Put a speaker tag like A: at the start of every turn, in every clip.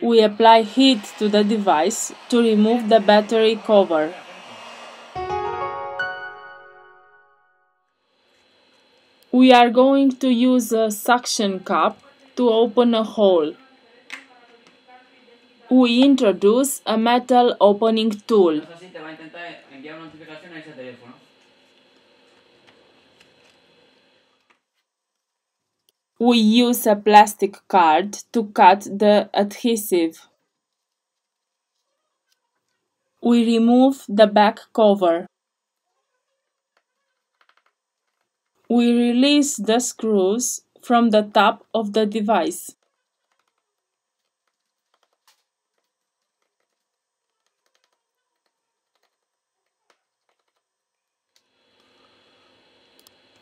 A: we apply heat to the device to remove the battery cover. We are going to use a suction cup to open a hole. We introduce a metal opening tool. We use a plastic card to cut the adhesive. We remove the back cover. We release the screws from the top of the device.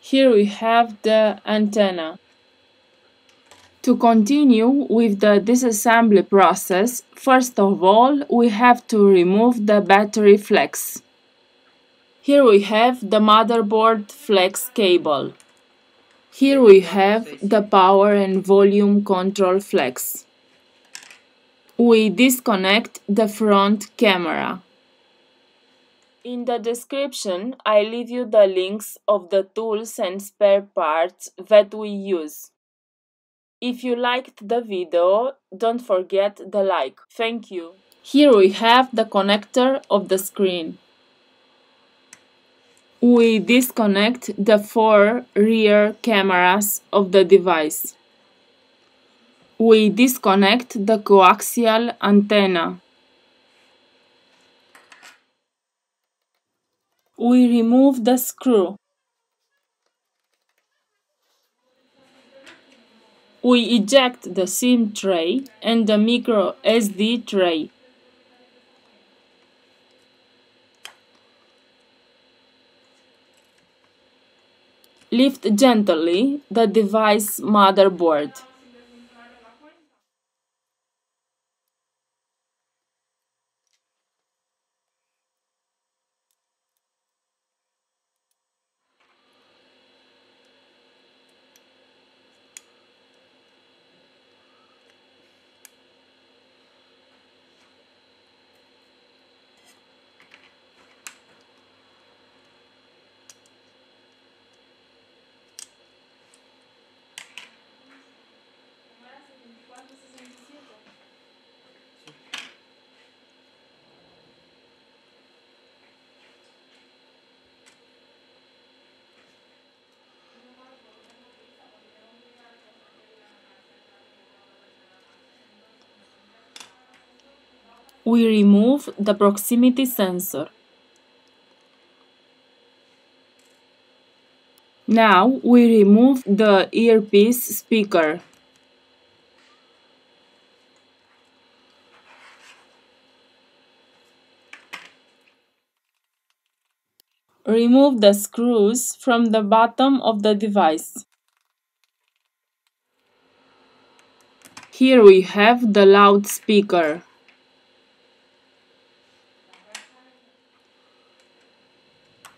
A: Here we have the antenna. To continue with the disassembly process, first of all we have to remove the battery flex. Here we have the motherboard flex cable. Here we have the power and volume control flex. We disconnect the front camera. In the description, I leave you the links of the tools and spare parts that we use. If you liked the video, don't forget the like. Thank you. Here we have the connector of the screen. We disconnect the four rear cameras of the device. We disconnect the coaxial antenna. We remove the screw. We eject the SIM tray and the micro SD tray. Lift gently the device motherboard. We remove the proximity sensor. Now we remove the earpiece speaker. Remove the screws from the bottom of the device. Here we have the loudspeaker.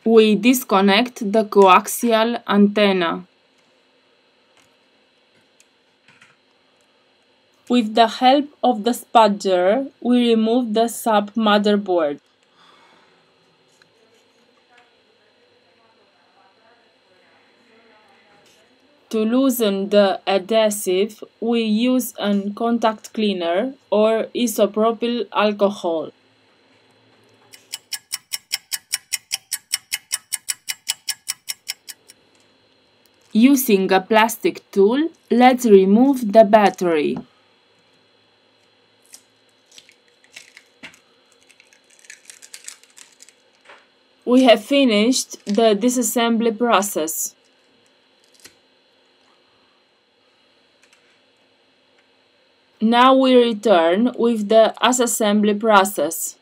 A: We disconnect the coaxial antenna. With the help of the spudger, we remove the sub-motherboard. To loosen the adhesive, we use a contact cleaner or isopropyl alcohol. Using a plastic tool, let's remove the battery. We have finished the disassembly process. Now we return with the assembly process.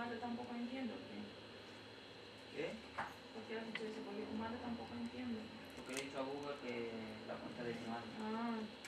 B: ¿Por qué. ¿Por qué has dicho eso? Porque tu madre tampoco entiende.
C: Porque le he dicho a Google que la cuenta de mi madre.
B: Ah.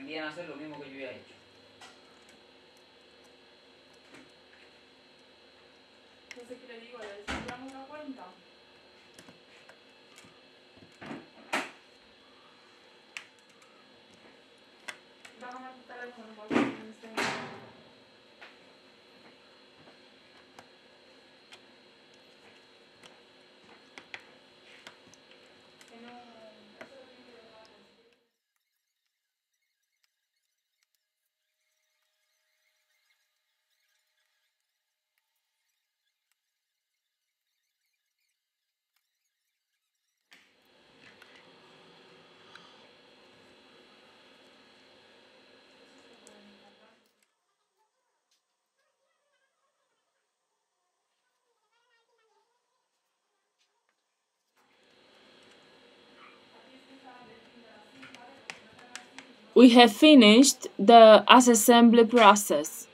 C: Porque me envían a hacer lo mismo que yo he hecho.
B: Entonces, ¿qué le digo? ¿Le desactivamos la cuenta? Déjame tu teléfono porque no We have finished the assembly process.